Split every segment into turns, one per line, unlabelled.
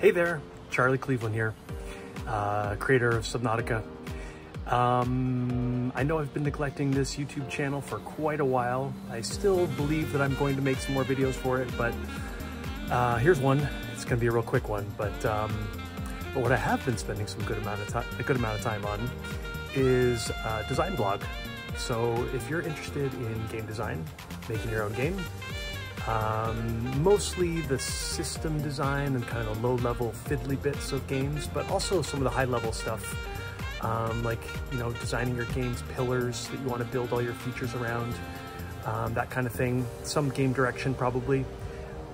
Hey there, Charlie Cleveland here, uh, creator of Subnautica. Um, I know I've been neglecting this YouTube channel for quite a while. I still believe that I'm going to make some more videos for it, but uh, here's one. It's going to be a real quick one, but um, but what I have been spending some good amount of time, a good amount of time on, is uh, design blog. So if you're interested in game design, making your own game, um, mostly the system design and kind of low-level fiddly bits of games, but also some of the high-level stuff, um, like you know designing your game's pillars that you want to build all your features around, um, that kind of thing. Some game direction probably.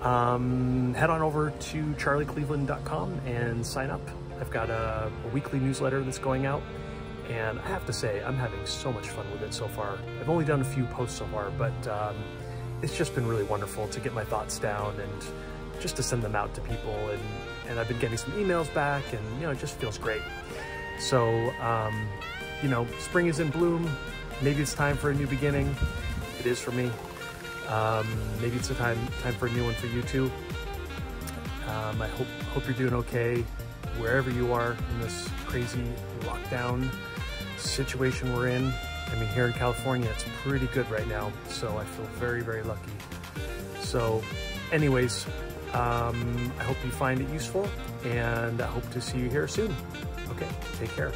Um, head on over to charliecleveland.com and sign up. I've got a, a weekly newsletter that's going out. And I have to say, I'm having so much fun with it so far. I've only done a few posts so far, but um, it's just been really wonderful to get my thoughts down and just to send them out to people. And, and I've been getting some emails back and, you know, it just feels great. So, um, you know, spring is in bloom. Maybe it's time for a new beginning. It is for me. Um, maybe it's a time time for a new one for you too. Um, I hope hope you're doing okay wherever you are in this crazy lockdown situation we're in. I mean, here in California, it's pretty good right now, so I feel very, very lucky. So anyways, um, I hope you find it useful, and I hope to see you here soon. Okay, take care.